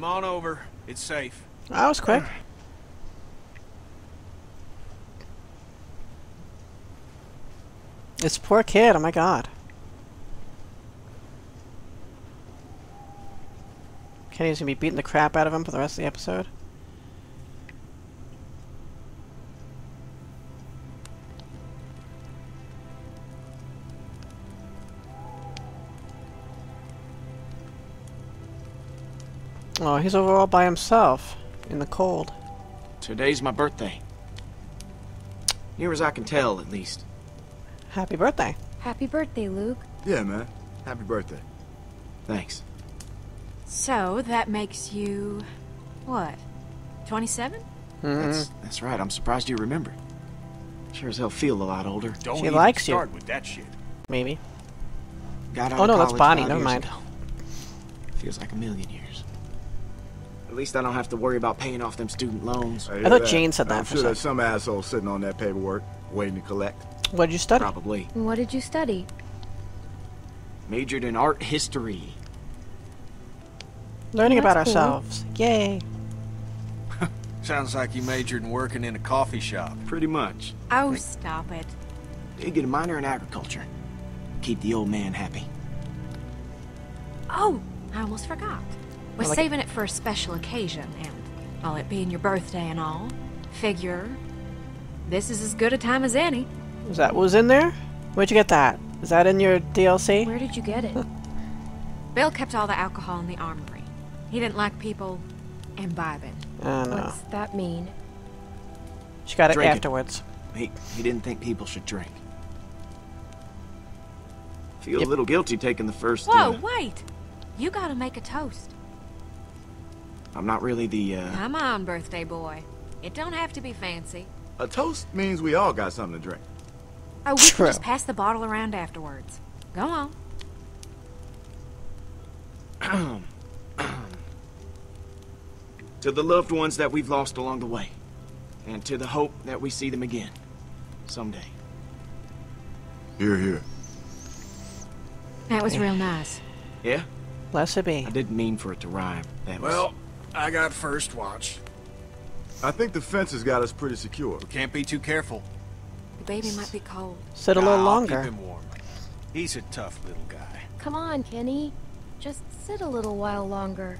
Come on over. It's safe. That was quick. This poor kid, oh my god. Kenny's gonna be beating the crap out of him for the rest of the episode. Oh, he's over all by himself in the cold. Today's my birthday. Near as I can tell, at least. Happy birthday. Happy birthday, Luke. Yeah, man. Happy birthday. Thanks. So that makes you what? 27? Mm-hmm. That's that's right. I'm surprised you remember. Sure as hell feel a lot older. Don't She even likes you. with that shit. Maybe. Got out Oh, no, that's Bonnie, never mind. ago. Feels like a million years. At least I don't have to worry about paying off them student loans. I thought that. Jane said that I'm for sure there's some asshole sitting on that paperwork, waiting to collect. What did you study? Probably. What did you study? Majored in art history. Learning about cool. ourselves. Yay. Sounds like you majored in working in a coffee shop. Pretty much. Oh, stop it. Did get a minor in agriculture. Keep the old man happy. Oh, I almost forgot. We're like- saving it for a special occasion, and all it being your birthday and all. Figure this is as good a time as any. Is that what was in there? Where'd you get that? Is that in your DLC? Where did you get it? Bill kept all the alcohol in the armory. He didn't like people imbibing. I know. What's that mean? She got it Drink it. afterwards. He, he didn't think people should drink. Feel Yep. a little guilty taking the first. Whoa, uh, wait! You gotta make a toast. I'm not really the. uh... Come on, birthday boy. It don't have to be fancy. A toast means we all got something to drink. Oh, we True. can just pass the bottle around afterwards. Go on. To the loved ones that we've lost along the way, and to the hope that we see them again someday. Here, here. That was real nice. Yeah, Bless it be. I didn't mean for it to rhyme. That was. Well, I got first watch. I think the fence has got us pretty secure. We Can't be too careful. The baby might be cold. Sit a little Nah, I'll longer. Keep him warm. He's a tough little guy. Come on, Kenny. Just sit a little while longer.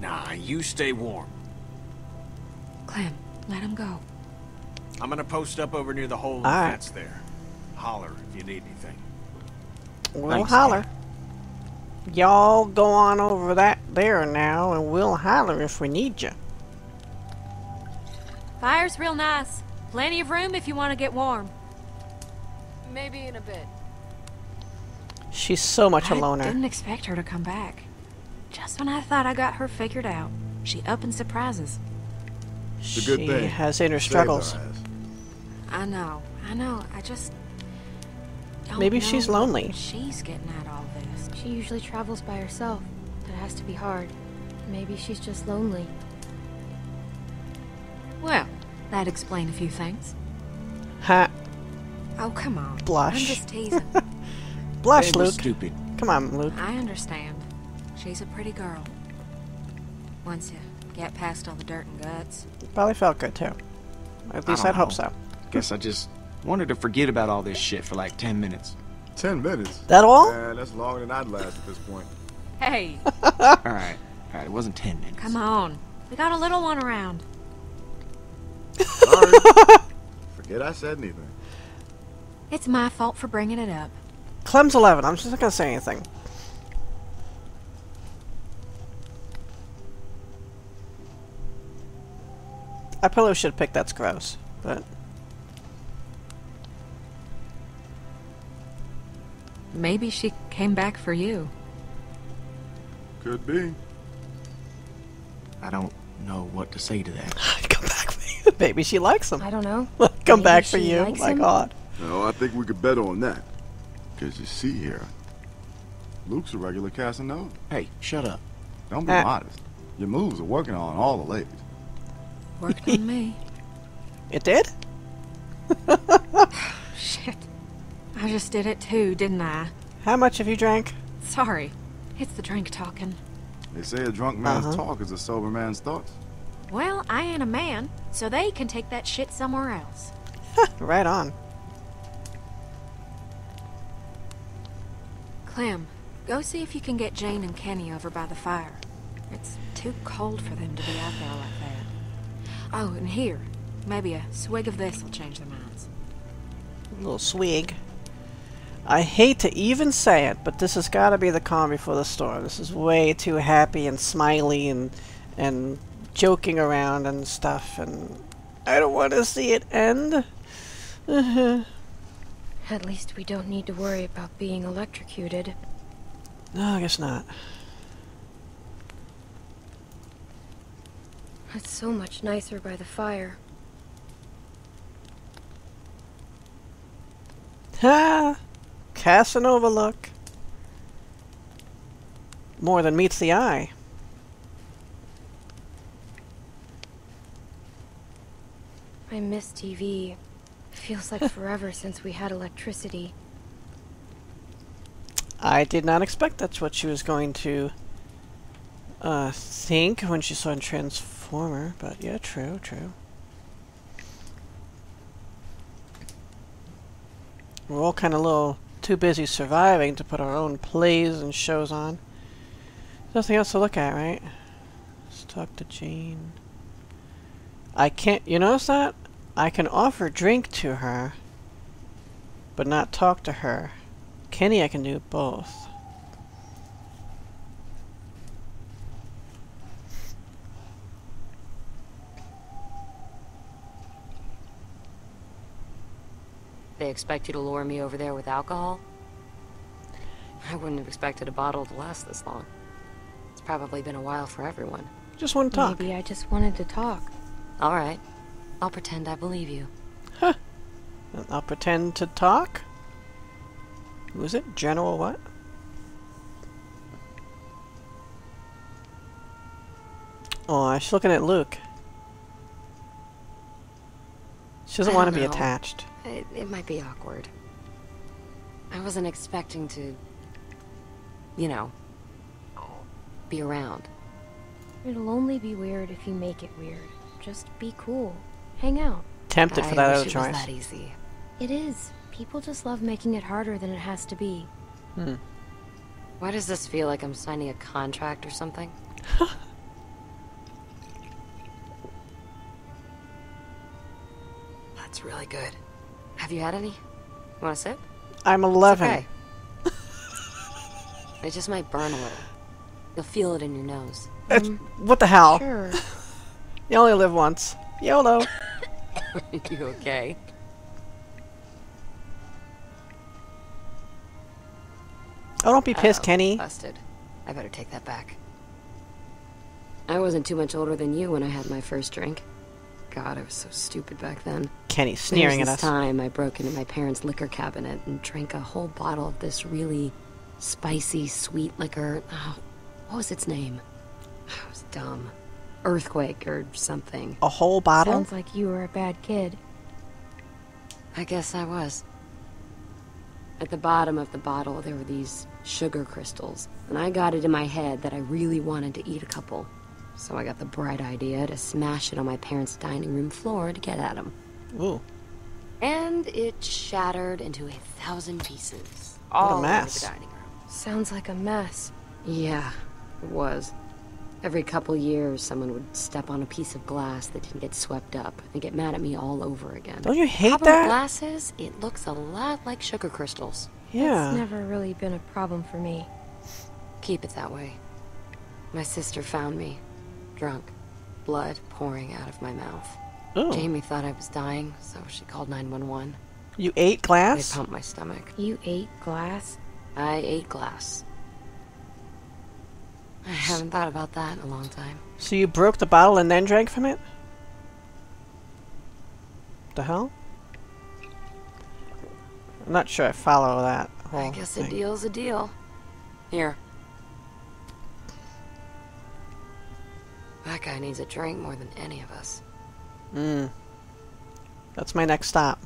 Nah, you stay warm. Clem, let him go. I'm gonna post up over near the hole in the Alright. fence there. Holler if you need anything. We'll Thanks, holler. Y'all go on over that there now, and we'll holler if we need you. Fire's real nice. Plenty of room if you want to get warm. Maybe in a bit. She's so much a I loner. I didn't expect her to come back. Just when I thought I got her figured out, she up and surprises. It's a good she thing. has inner Saved struggles. I know, I know. I just don't Maybe know she's lonely. She's getting at all this. She usually travels by herself. That has to be hard. Maybe she's just lonely. Well, that'd explain a few things. Ha. Oh, come on. Blush. I'm just teasing. Blush, Babe Luke. stupid. Come on, Luke. I understand. She's a pretty girl. Once you get past all the dirt and guts. Probably felt good too. At least don't I'd hope know. so. Guess I just wanted to forget about all this shit for like 10 minutes. Ten minutes. That all? Man, that's longer than I'd last at this point. Hey, Alright, alright, it wasn't 10 minutes. come on. We got a little one around. Sorry. Forget I said anything. It's my fault for bringing it up. Clem's 11. I'm just not gonna say anything. I probably should have picked that's gross, but Maybe she came back for you. Could be. I don't know what to say to that. come back for you. Maybe she likes him. I don't know. come Maybe back for you. likes My him? God. No, I think we could bet on that. Because you see here, Luke's a regular Casanova. Hey, shut up. Don't be Ah. modest. Your moves are working on all the ladies. Worked on me. It did? Shit. I just did it too, didn't I? How much have you drank? Sorry. It's the drink talking. They say a drunk man's Uh-huh. talk is a sober man's thoughts. Well, I ain't a man, so they can take that shit somewhere else. Right on. Clem, go see if you can get Jane and Kenny over by the fire. It's too cold for them to be out there like that. Oh, and here, maybe a swig of this will change their minds. A little swig. I hate to even say it, but this has got to be the calm before the storm. This is way too happy and smiley and and joking around and stuff, and I don't want to see it end. At least we don't need to worry about being electrocuted. No, I guess not. It's so much nicer by the fire. Ha! Casanova look. More than meets the eye. I miss TV. Feels like forever since we had electricity. I did not expect that's what she was going to uh, think when she saw a Transformer, but yeah, true, true. We're all kind of little too busy surviving to put our own plays and shows on. Nothing else to look at, right? Let's talk to Jane. I can't. You notice that? I can offer drink to her, but not talk to her. Kenny, I can do both. They expect you to lure me over there with alcohol? I wouldn't have expected a bottle to last this long. It's probably been a while for everyone. Just want to talk. Maybe I just wanted to talk. All right. I'll pretend I believe you. Huh. I'll pretend to talk. Who is it? General what? Oh, she's looking at Luke. She doesn't want to don't be know. attached. It, it might be awkward. I wasn't expecting to, you know, be around. It'll only be weird if you make it weird. Just be cool. Hang out. Tempted for I that wish other it choice. was that easy. It is. People just love making it harder than it has to be. Hmm. Why does this feel like I'm signing a contract or something? That's really good. Have you had any? You want a sip? I'm It's 11. okay. it just might burn a little. You'll feel it in your nose. It's- what the hell? Sure. You only live once. YOLO. you okay? Oh, don't be pissed, Uh-oh, Kenny. Busted. I better take that back. I wasn't too much older than you when I had my first drink. God, I was so stupid back then. Kenny sneering at this us. time I broke into my parents' liquor cabinet and drank a whole bottle of this really spicy, sweet liquor. Oh, what was its name? I was dumb. Earthquake or something. A whole bottle? Sounds like you were a bad kid. I guess I was. At the bottom of the bottle, there were these sugar crystals, and I got it in my head that I really wanted to eat a couple. So I got the bright idea to smash it on my parents' dining room floor to get at them. Ooh. And it shattered into a thousand pieces. What a all over mess. the dining room. Sounds like a mess. Yeah, it was. Every couple years, someone would step on a piece of glass that didn't get swept up and get mad at me all over again. Don't you hate Problem that? glasses, it looks a lot like sugar crystals. Yeah. It's never really been a problem for me. Keep it that way. My sister found me, drunk, blood pouring out of my mouth. Ooh. Jamie thought I was dying, so she called 911. You ate glass? They glass? pumped my stomach. You ate glass? I ate glass. I haven't thought about that in a long time. So you broke the bottle and then drank from it? The hell? I'm not sure I follow that whole I guess a deal's a deal. Here. That guy needs a drink more than any of us. Mm. That's my next stop.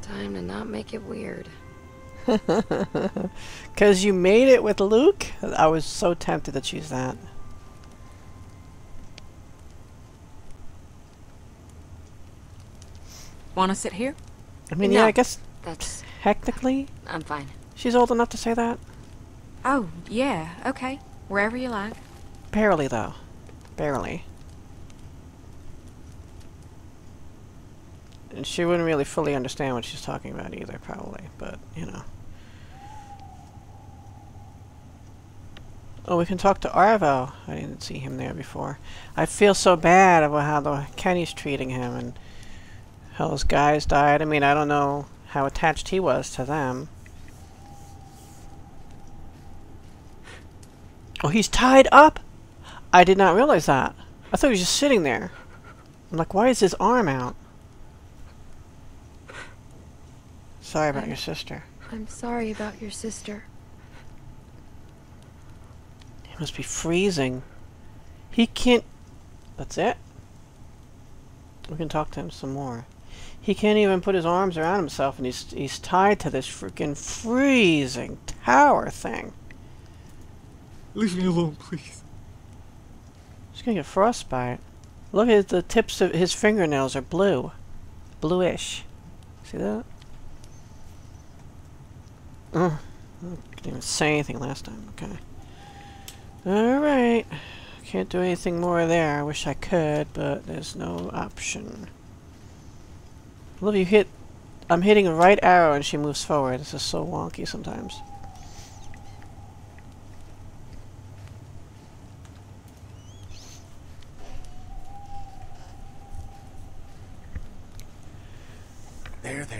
Time to not make it weird. Because you made it with Luke? I was so tempted to choose that. Want to sit here? I mean, No. yeah, I guess That's. technically I'm fine. she's old enough to say that. Oh, yeah, okay. Wherever you like. Barely, though. Barely. And she wouldn't really fully understand what she's talking about either, probably, but, you know. Oh, we can talk to Arvo. I didn't see him there before. I feel so bad about how the Kenny's treating him and how his guys died. I mean, I don't know how attached he was to them. Oh, he's tied up? I did not realize that. I thought he was just sitting there. I'm like, why is his arm out? Sorry about your sister. I'm sorry about your sister. He must be freezing. He can't... That's it? We can talk to him some more. He can't even put his arms around himself and he's, he's tied to this freaking freezing tower thing. Leave me alone, please. He's gonna get frostbite. Look at the tips of his fingernails are blue. Bluish. See that? Ugh. I didn't even say anything last time. Okay. Alright. Can't do anything more there. I wish I could, but there's no option. Look, you hit... I'm hitting a right arrow and she moves forward. This is so wonky sometimes.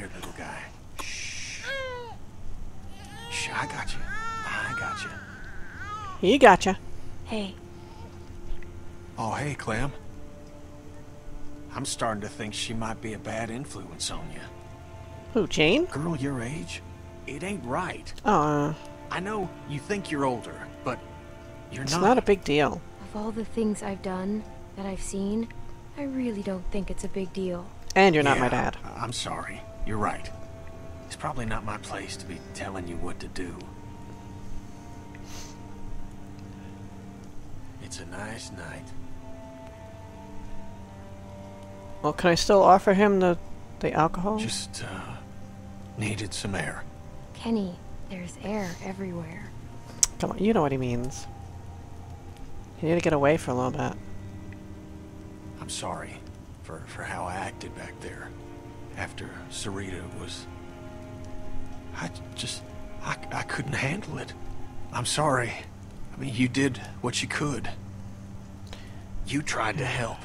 There, there, little guy. Shh. Shh, I got you. I got you. He gotcha. Hey, Oh, hey, Clem. I'm starting to think she might be a bad influence on you. Who, Jane? Girl your age, it ain't right. Oh, uh, I know you think you're older, but you're it's not. not a big deal. of all the things I've done that I've seen, I really don't think it's a big deal. And you're not my dad. I'm sorry. You're right. It's probably not my place to be telling you what to do. It's a nice night. Well, can I still offer him the the alcohol? Just, uh, needed some air. Kenny, there's air everywhere. Come on, you know what he means. You need to get away for a little bit. I'm sorry for, for how I acted back there after Sarita was. I just. I, I couldn't handle it. I'm sorry. I mean, you did what you could. You tried to help,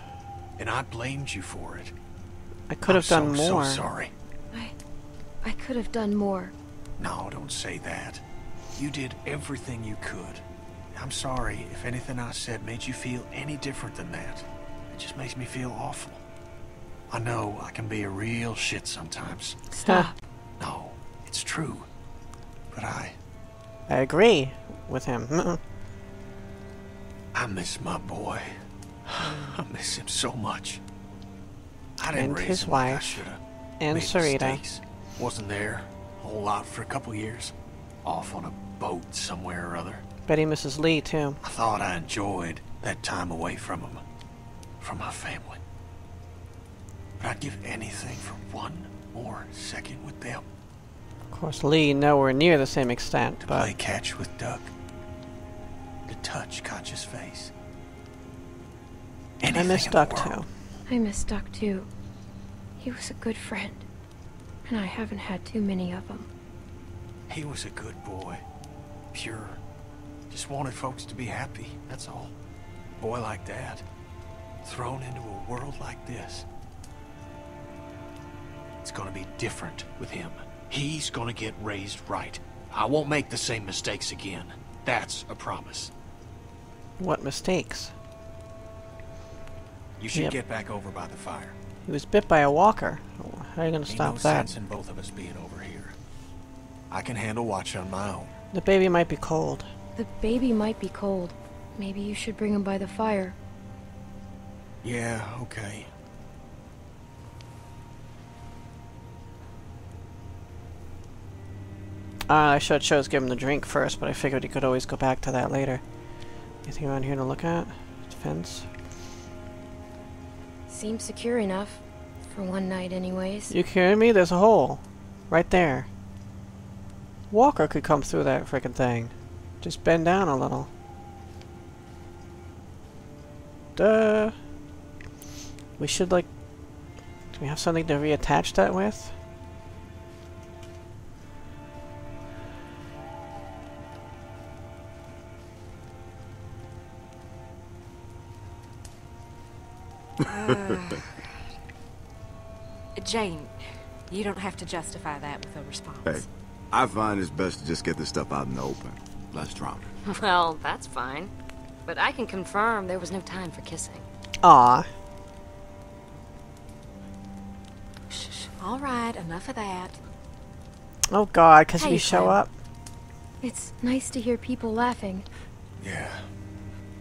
and I blamed you for it. I could have I'm done so, more. I'm so sorry. I, I could have done more. No, don't say that. You did everything you could. I'm sorry if anything I said made you feel any different than that. It just makes me feel awful. I know I can be a real shit sometimes. Stop. No, it's true. But I, I agree with him. I miss my boy. I miss him so much. I didn't And raise his him like I shoulda. and Made Sarita. mistakes. Wasn't there a whole lot for a couple years. Off on a boat somewhere or other. Bet he misses Lee too. I thought I enjoyed that time away from him, from my family. But I'd give anything for one more second with them Of course, Lee nowhere near the same extent, to but play catch with Duck, to touch Katjaa's face. I Anything miss in Duck too. I miss Duck too. He was a good friend. And I haven't had too many of them. He was a good boy, pure. Just wanted folks to be happy. That's all. Boy like that, thrown into a world like this. It's gonna be different with him. He's gonna get raised right. I won't make the same mistakes again. That's a promise. What mistakes? You should Yep. get back over by the fire. He was bit by a walker. How are you gonna Ain't stop no that? sense in both of us being over here. I can handle watch on my own. The baby might be cold. The baby might be cold. Maybe you should bring him by the fire. Yeah, okay. Uh, I should have chose give him the drink first, but I figured he could always go back to that later. Anything around here to look at? Fence? Seems secure enough. For one night, anyways. You kidding me? There's a hole. Right there. Walker could come through that freaking thing. Just bend down a little. Duh. We should, like... Do we have something to reattach that with? Jane, you don't have to justify that with a response. Hey, I find it's best to just get this stuff out in the open. Less drama. Well, that's fine. But I can confirm there was no time for kissing. Aw. Shh, shh. All right, enough of that. Oh god, because Hey, we show Clem. up. It's nice to hear people laughing. Yeah,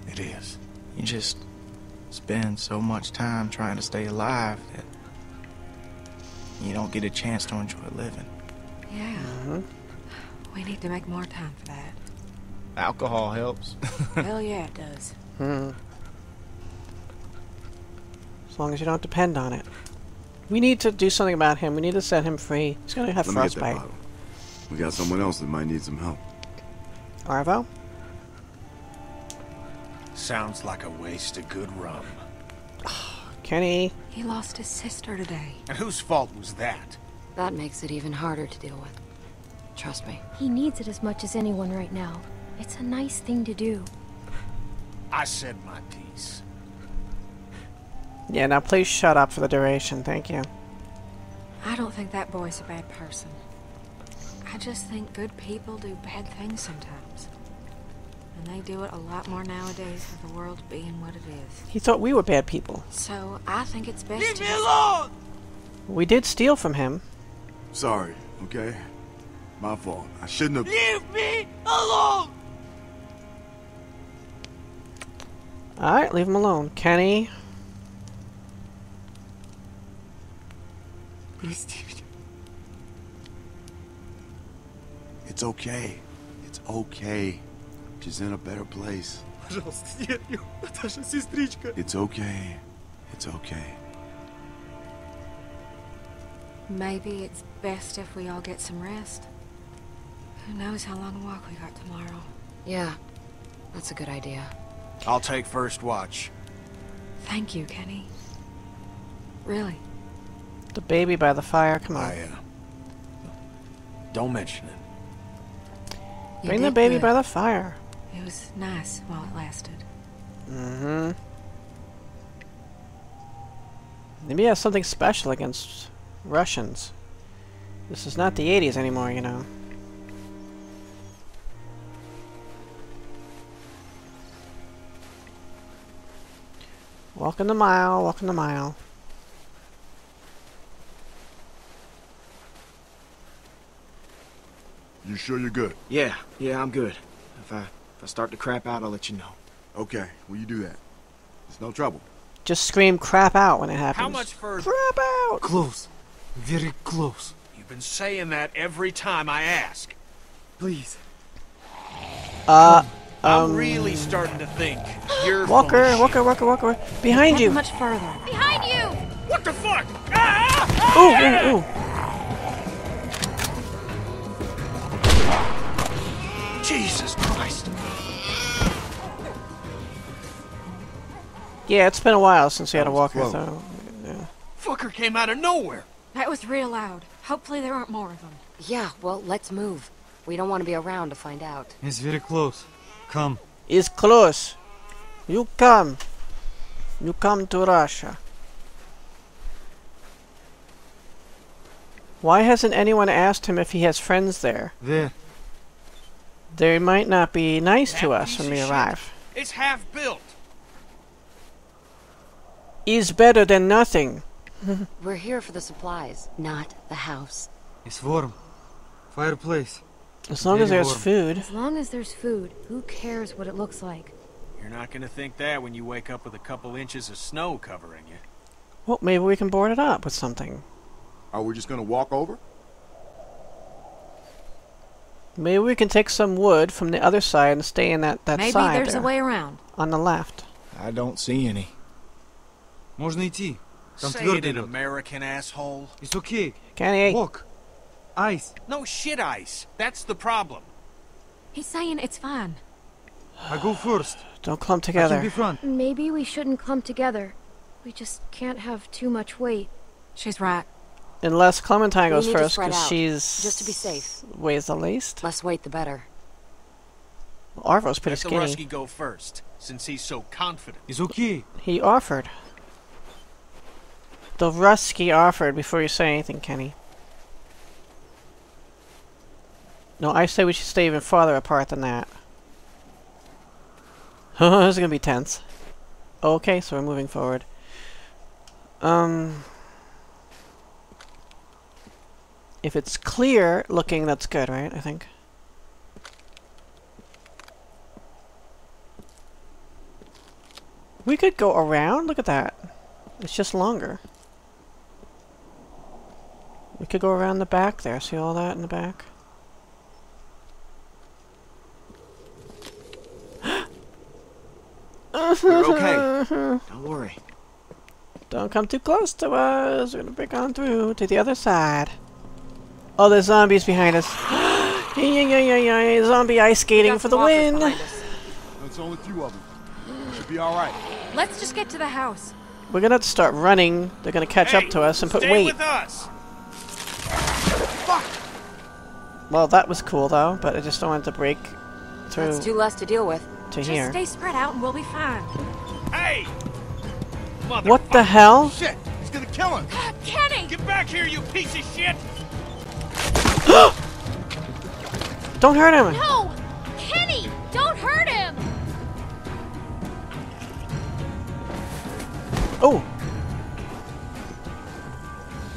it is. You just spend so much time trying to stay alive that you don't get a chance to enjoy living. Yeah. We need to make more time for that. Alcohol helps. Hell yeah, it does. Hmm. As long as you don't depend on it. We need to do something about him. We need to set him free. He's gonna have Let me get that frostbite. bottle. We got someone else that might need some help. Arvo? Sounds like a waste of good rum. Kenny? He lost his sister today. And whose fault was that? That makes it even harder to deal with. Trust me. He needs it as much as anyone right now. It's a nice thing to do. I said my piece. Yeah, now please shut up for the duration. Thank you. I don't think that boy's a bad person. I just think good people do bad things sometimes. And they do it a lot more nowadays with the world being what it is. He thought we were bad people. So I think it's best Leave to alone! We did steal from him. Sorry, okay? My fault. I shouldn't have. Leave me alone! Alright, leave him alone. Kenny? It's okay. It's okay. She's in a better place. It's okay. It's okay. Maybe it's best if we all get some rest. Who knows how long a walk we got tomorrow. Yeah, that's a good idea. I'll take first watch. Thank you, Kenny. Really. The baby by the fire. Come on. I, uh, don't mention it. You Bring the baby good. by the fire. It was nice while it lasted. Mm-hmm. Maybe he has something special against Russians. This is not the 80s anymore, you know. Walking the mile, walking the mile. You sure you're good? Yeah, yeah, I'm good. If I if I start to crap out, I'll let you know. Okay, will you do that? It's no trouble. Just scream crap out when it happens. How much further? Crap out! Close. Very close. You've been saying that every time I ask. Please. Uh, I'm um, really starting to think you're full Walker, Walker, Walker, Walker, behind Not you! much further. Behind you! What the fuck? Ah! Ooh, ooh, ooh. Jesus Yeah, it's been a while since we had a walker, close. so yeah. Fucker came out of nowhere. That was real loud. Hopefully there aren't more of them. Yeah, well, let's move. We don't want to be around to find out. It's very close. Come. It's close. You come. You come to Russia. Why hasn't anyone asked him if he has friends there? There. They might not be nice to us when of we shit. arrive. It's half built. Is better than nothing. We're here for the supplies, not the house. It's warm. Fireplace. As long as there's food. As long as there's food, who cares what it looks like? You're not gonna think that when you wake up with a couple inches of snow covering you. Well, maybe we can board it up with something. Are we just gonna walk over? Maybe we can take some wood from the other side and stay in that, that Maybe side there's there, a way around. on the left. I don't see any. Можно идти. Там Say it твердый in лед. American, asshole. It's okay. Kenny, Walk. Ice. No shit ice. That's the problem. He's saying it's fine. I go first. don't clump I can be together. front. Maybe we shouldn't clump together. We just can't have too much weight. She's right. Unless Clementine We goes need to first, spread because out, she's just to be safe. weighs the least. Less weight, the better. Arvo's pretty Let the skinny. Rusky go first, since he's so confident. It's okay. He offered. The Rusky offered before you say anything, Kenny. No, I say we should stay even farther apart than that. this is gonna be tense. Okay, so we're moving forward. Um, if it's clear looking, that's good, right? I think. We could go around. Look at that. It's just longer. We could go around the back there. See all that in the back? We're okay. Don't worry. Don't come too close to us. We're gonna break on through to the other side. Oh, there's zombies behind us. yeah, yeah, yeah, yeah, yeah. Zombie ice skating for the win. behind us. Only a few of them. Should be all right. Let's just get to the house. We're gonna have to start running. They're gonna catch up to us and put stay weight. with us. Well, that was cool though, but I just don't want to break through That's two less to deal with. to Just here. stay spread out and we'll be fine. Hey! What the hell? Shit! He's gonna kill him! God, Kenny! Get back here, you piece of shit! Don't hurt him. No! Kenny! Don't hurt him! Oh.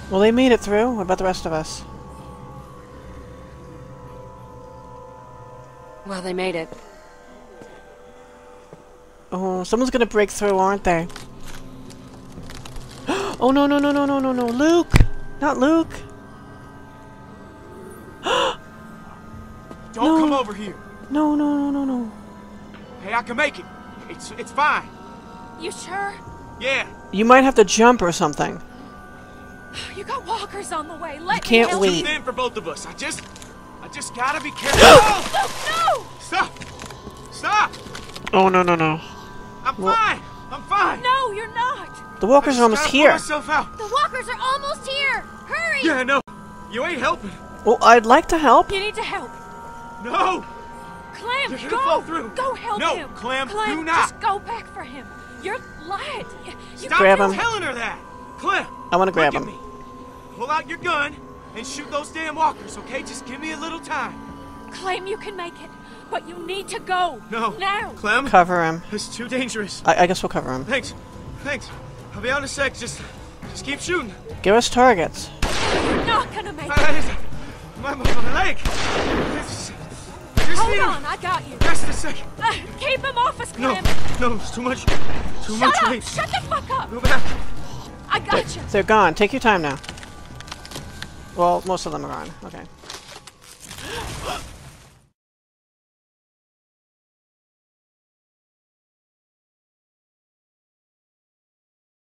Well, they made it through. What about the rest of us? Well, they made it. Oh, someone's gonna break through, aren't they? oh no no no no no no no! Luke, not Luke. Don't come over here. No no no no no. Hey, I can make it. It's it's fine. You sure? Yeah. You might have to jump or something. You got walkers on the way. Let can't me help wait. Too thin for both of us. I just, I just gotta be careful. oh! No! Stop! Stop! Oh no no no! I'm Well- fine. I'm fine. No, you're not. The walkers just are almost gotta pull here. myself out. The walkers are almost here! Hurry! Yeah, no. You ain't helping. Well, I'd like to help. You need to help. No. Clem, You're go! fall through. Go help No, him. Clem, Clem, do not. just go back for him. You're lied. You, you Stop Grab him. telling her that. Clem. I want to grab him. me. Pull out your gun and shoot those damn walkers, okay? Just give me a little time. Claim you can make it, but you need to go. No. Now. Clem. Cover him. It's too dangerous. I, I guess we'll cover him. Thanks. Thanks. I'll be out in a sec. Just, just keep shooting. Give us targets. You're not gonna make it. My, my, my leg. It's- just Hold need on, I got you. to rest a second. Uh, keep him off us, No, Clem. no, it's too much. Too Shut much up. weight. Shut the fuck up. Go back. I got you. They're gone. Take your time now. Well, most of them are gone. Okay.